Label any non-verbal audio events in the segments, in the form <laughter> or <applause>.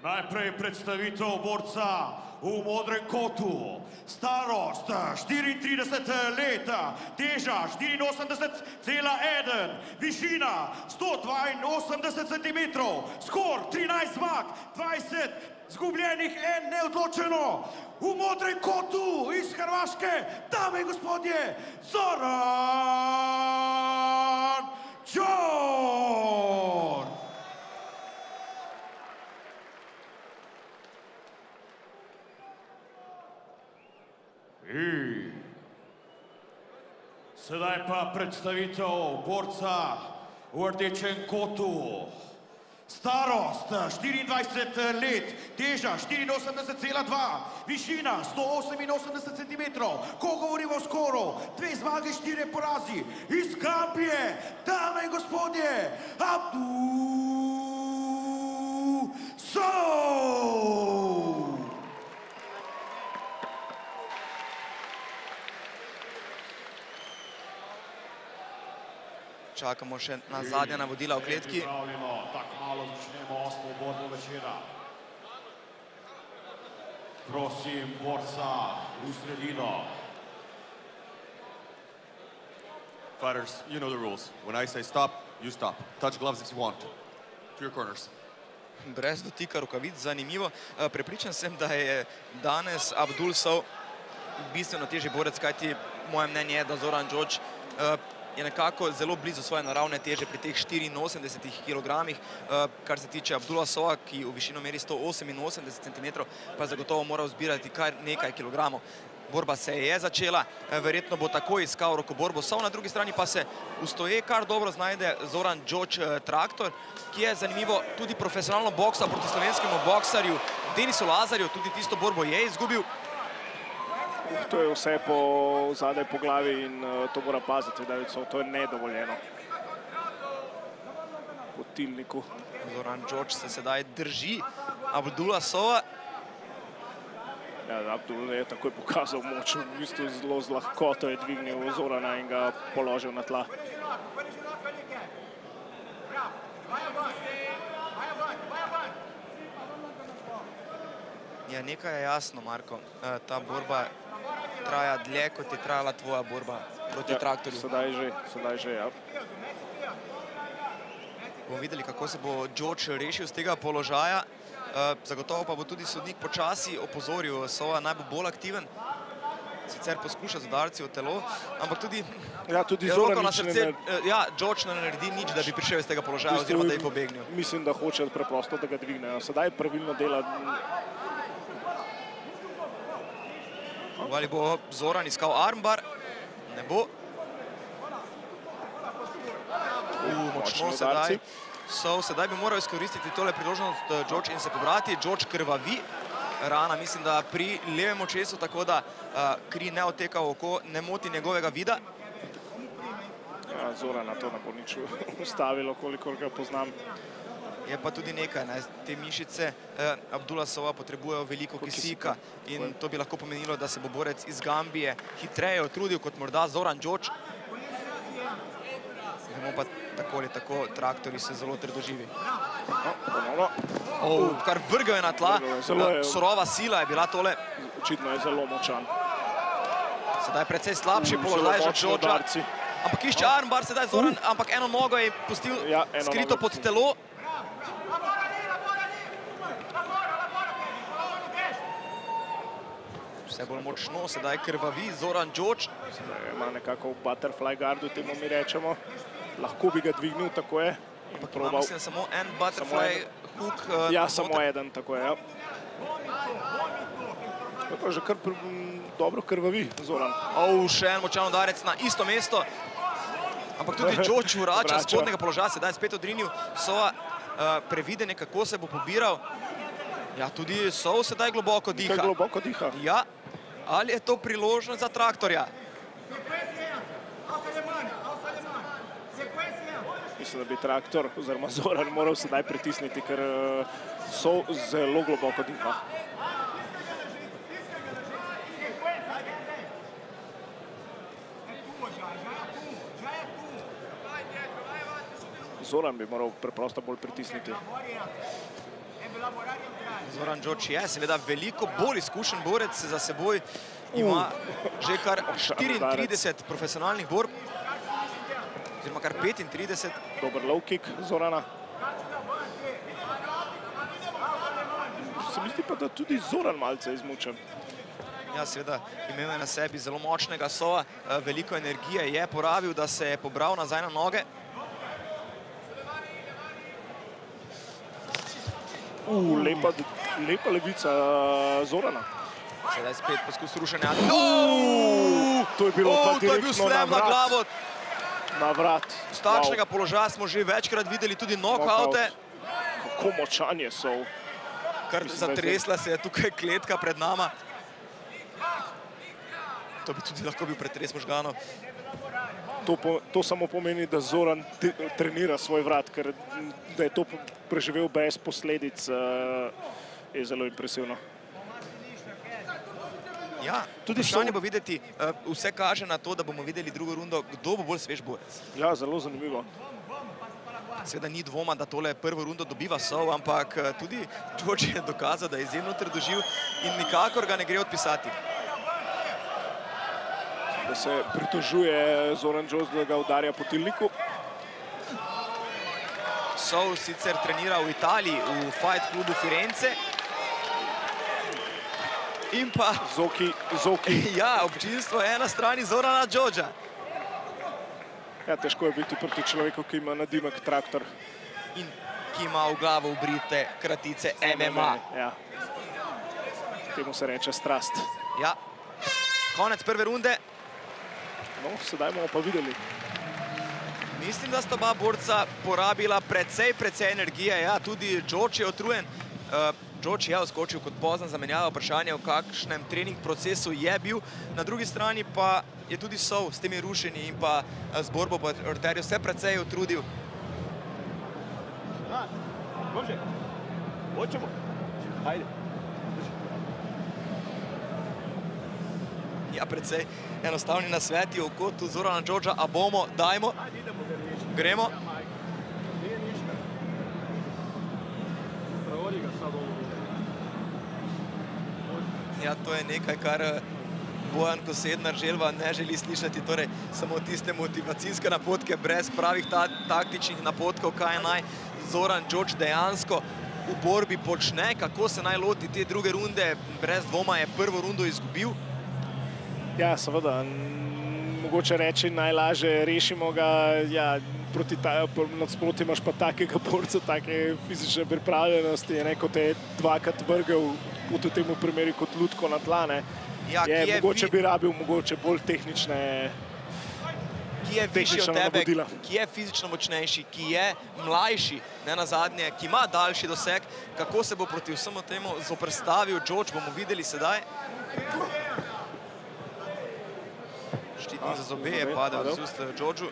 Najprej predstavitev borca v modrem kotu. Starost 34 let, teža 84,1, višina 182 cm, skor 13 zmag, 20 zgubljenih, en neodločeno. V modrem kotu iz Hrvaške, dame in gospodje, Zoran Čor! I. Sedaj pa predstavitev borca v rdečem kotu. Starost 24 let, teža 84,2, višina 188 cm. Ko govorimo o skoru, dve zmage, štiri porazi. Iz Kampije, dame in gospodje, Abdu Sov! Čakamo še na zadnja navodila v kletki. Tako malo začnemo osmo borbo večera. Prosim, borca v sredino. Fighters, you know the rules. When I say stop, you stop. Touch gloves if you want. To your corners. Brez dotika rokavic, zanimivo. Eh, Prepričan sem, da je danes Abdul Sov bistveno težji borec, kajti moje mnenje je, da Zoran Džoč je nekako zelo blizu svoje naravne teže pri teh 84 kg, kar se tiče Abdula Sova, ki v višino meri 188 cm, pa zagotovo moral zbirati kar nekaj kilogramov. Borba se je začela, eh, verjetno bo takoj iskal rokoborbo. Sov na drugi strani pa se v stoje kar dobro znajde Zoran Džoč eh, Traktor, ki je zanimivo tudi profesionalno boksa proti slovenskemu boksarju Denisu Lazarju, tudi tisto borbo je izgubil. To je vse po zadaj po glavi in eh, to mora paziti, da to je nedovoljeno. Po tilniku. Zoran Džoč se sedaj drži Abdula Sova. Ja, Abdul je takoj pokazal moč, v bistvu zelo z lahkoto je dvignil Zorana in ga položil na tla. Ja, nekaj je jasno, Marko. Eh, Ta borba traja dlje, kot je trajala tvoja borba proti Ja, traktorju. Sedaj že, sedaj že, ja. Bomo videli, kako se bo Džoč rešil z tega položaja. Eh, Zagotovo pa bo tudi sodnik počasi opozoril Sova, naj bo bolj aktiven. Sicer poskuša z udarci v telo, ampak tudi Ja, tudi je roko na ne srce, nar- eh, ja, Džoč ne naredi nič, da bi prišel iz tega položaja V bistvu oziroma da bi pobegnil. Mislim, da hoče preprosto, da ga dvignejo. Sedaj pravilno dela. Ali bo Zoran iskal armbar? Ne bo. U, močno sedaj. Sov sedaj bi moral izkoristiti tole priložnost eh, Džoč in se pobrati. Džoč krvavi. Rana mislim, da pri levem očesu, tako da eh, kri ne oteka v oko, ne moti njegovega vida. Ja, Zorana to ne bo nič ustavilo, kolikor ga poznam. Je pa tudi nekaj, ne, te mišice eh, Abdula Sova potrebujejo veliko kisika in to bi lahko pomenilo, da se bo borec iz Gambije hitreje utrudil kot morda Zoran Džoč. Vemo pa tako ali tako, traktori so zelo trdoživi. No. Oh, kar vrgel je na tla, zelo je- surova sila je bila tole. Očitno je zelo močan. Sedaj precej slabši Uh, položaj že Džoča. udarci. Ampak išče armbar sedaj Zoran, ampak eno nogo je pustil Ja, skrito pod telo. Vse bolj močno, sedaj krvavi Zoran Džoč. Sedaj ima nekako v butterfly guardu, temu mi rečemo. Lahko bi ga dvignil, tako je. In Ima, mislim, samo en butterfly hook. eh, Ja, noter. samo eden, tako je. Ja. Je pa že kar dobro krvavi, Zoran. Oh, še en močan udarec na isto mesto. Ampak tudi <laughs> Džoč vrača spodnega položaja, sedaj spet odrinil Sova. eh, Previden je, kako se bo pobiral. Ja, tudi Sov sedaj globoko diha. Kaj globoko diha. Ja, ali je to priložnost za traktorja? Mislim, da bi traktor oziroma Zoran moral sedaj pritisniti, ker eh, so zelo globoko diha. Zoran bi moral preprosto bolj pritisniti. Zoran Džoč je seveda veliko bolj izkušen borec za seboj. Ima že kar <laughs> 34 profesionalnih borb, oziroma kar 35. Dober low kick Zorana. Se mi zdi pa, da tudi Zoran malce izmučen. Ja, seveda imel je na sebi zelo močnega sova, eh, veliko energije je porabil, da se je pobral nazaj na noge. Uh, lepa, lepa levica uh, Zorana. Sedaj spet poskus rušenja. Uh, to je bilo pa to je bil direktno na vrat. glavo. Na vrat. Z takšnega položaja smo že večkrat videli tudi knokaute. Kako močan je sov. Kar Mislim, zatresla se je tukaj kletka pred nama. To bi tudi lahko bil pretres možganov. To, po, to samo pomeni, da Zoran te, trenira svoj vrat, ker da je to preživel brez posledic, uh, je zelo impresivno. Ja, Tudi vprašanje so- bo videti, eh, vse kaže na to, da bomo videli drugo rundo, kdo bo bolj svež borec. Ja, zelo zanimivo. Seveda ni dvoma, da tole prvo rundo dobiva Sov, ampak eh, tudi George je dokazal, da je izjemno trdoživ in nikakor ga ne gre odpisati. Da se pritožuje Zoran Džos, da ga udarja po tilniku. Sov sicer trenira v Italiji, v Fight klubu Firenze. In pa, Zoki, Zoki. <laughs> ja, občinstvo je na strani Zorana Džođa. Ja, težko je biti proti človeku, ki ima nadimek traktor. In ki ima v glavo ubrite kratice MMA. Ja. Temu se reče strast. Ja, konec prve runde. No, sedaj bomo pa videli. Mislim, da sta oba borca porabila precej, precej energije. Ja, tudi George je otrujen. Uh, George je oskočil kot pozna zamenjava vprašanje, v kakšnem trening procesu je bil. Na drugi strani pa je tudi Sov s temi rušenji in pa eh, z borbo po arteriju se precej utrudil. Može, hočemo. Ajde. <laughs> Ja, precej enostavni nasveti v kotu Zorana Georgea, a bomo, dajmo, gremo. Ja, to je nekaj, kar eh, Bojan Kosednar želva ne želi slišati, torej samo tiste motivacijske napotke, brez pravih ta, taktičnih napotkov, kaj naj Zoran George dejansko v borbi počne, kako se naj loti te druge runde, brez dvoma je prvo rundo izgubil. Ja, seveda. Mogoče reči, najlažje rešimo ga. Ja, proti nasproti imaš pa takega borca, take fizične pripravljenosti, ne, kot je dvakrat vrgel, kot v tem primeru, kot lutko na tla. Ne. Ja, je, ki je mogoče vi- bi rabil mogoče bolj tehnične. ki je višji od tebe, navodila. ki je fizično močnejši, ki je mlajši, ne na zadnje, ki ima daljši doseg, kako se bo proti vsemu temu zoprstavil George, bomo videli sedaj. Ščitnik za zobe je padel ust eh, Georgeu.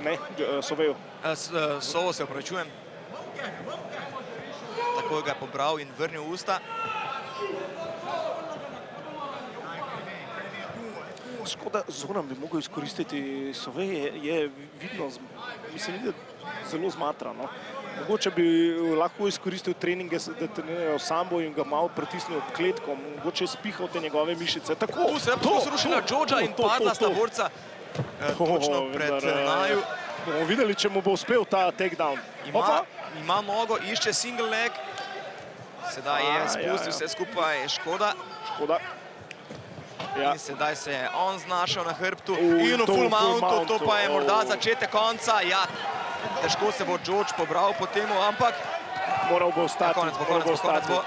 Ne, eh, so vejo. Eh, eh, Sovo se opravičujem. Takoj ga je pobral in vrnil usta. Škoda, Zoran bi mogel izkoristiti sove, je, je vidno, mislim, zelo zmatrano. Mogoče bi lahko izkoristil treninge, da trenirajo sambo in ga malo pritisnil ob kletko, mogoče spihal te njegove mišice. Tako, Tu se je na Georgea in padla sta borca eh, točno pred vendar, eh, eh, naju. Bomo videli, če mu bo uspel ta takedown. Ima, Opa, ima nogo, išče single leg. Sedaj je A, spustil ja. vse skupaj, je škoda. škoda. Ja, In sedaj se je on znašel na hrbtu U, in v to full mountu, to pa je morda o. začetek konca. Ja, težko se bo George pobral po temu, ampak moral bo ostati. konec bo, konec bo, konec bo.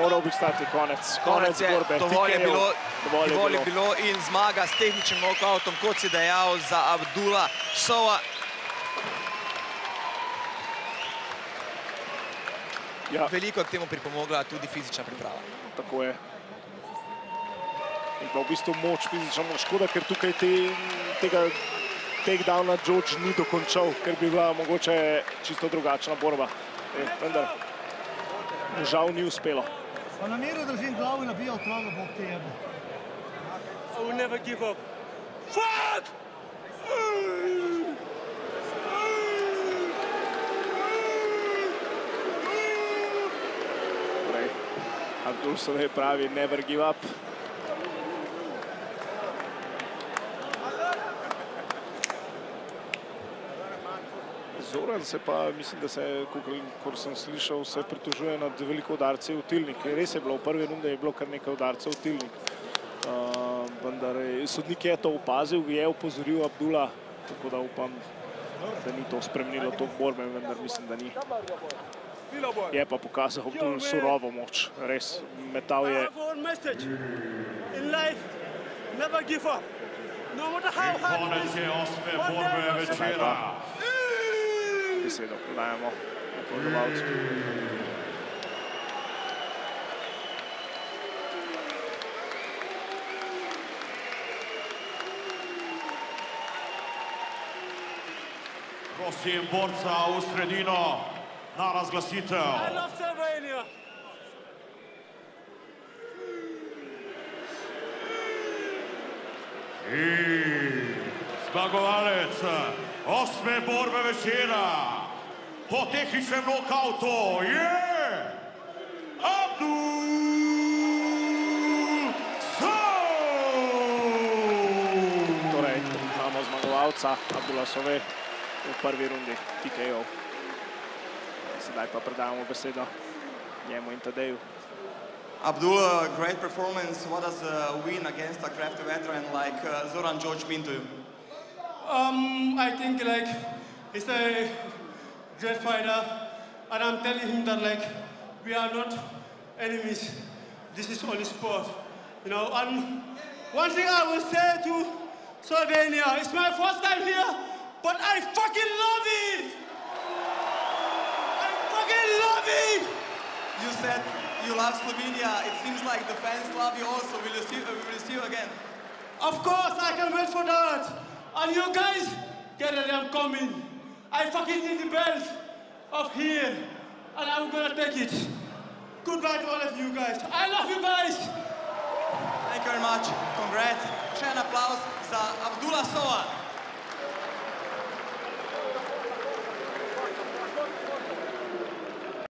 Moral bi stati konec. Konec je, borbe. dovolj je bilo, Dovolj je bilo in zmaga s tehničnim knockoutom, kot si dejal, za Abdula Sova. Ja, Veliko je k temu pripomogla tudi fizična priprava. Tako je. In pa v bistvu moč fizična moč. Škoda, ker tukaj te, tega takedowna George ni dokončal, ker bi bila mogoče čisto drugačna borba. E, vendar mu žal ni uspelo. Pa na miru držim glavo in nabijal travo, bog te jebe. I will never give up. Abdul Sove pravi never give up. Zoran se pa, mislim, da se, kot sem slišal, se pritožuje nad veliko udarci v tilnik. Res je bilo, v prvi rundi je bilo kar nekaj udarcev v tilnik. Uh, vendar je, sodnik je to opazil, je opozoril Abdula, tako da upam, da ni to spremenilo to borbe, vendar mislim, da ni. Je pa pokazal Abdul surovo moč, res. Metal je never give up. No matter how hard it Konec is. je osme borbe večera. Besedo, predajamo napovedovalcu. Prosim borca v sredino na razglasitev. In zmagovalec osme borbe večera po tehničnem nokautu je Abdul Sow! Torej, imamo zmagovalca Abdula Sove v prvi rundi TKO. Sedaj pa predajamo besedo njemu in Tadeju. Abdul, uh, great performance. What does a win against a crafty veteran like uh, Zoran George mean to you? Um, I think like he's a great fighter, and I'm telling him that like we are not enemies. This is only sport, you know. And one thing I will say to Slovenia, it's my first time here, but I fucking love it. I fucking love it. You said you love Slovenia. It seems like the fans love you also. Will you see, will you see you again? Of course, I can wait for that. And you guys, get ready, I'm coming. I fucking need the belt of here, and I'm gonna take it. Goodbye to all of you guys. I love you guys. Thank you very much. Congrats. Še en aplauz za Abdula Sova.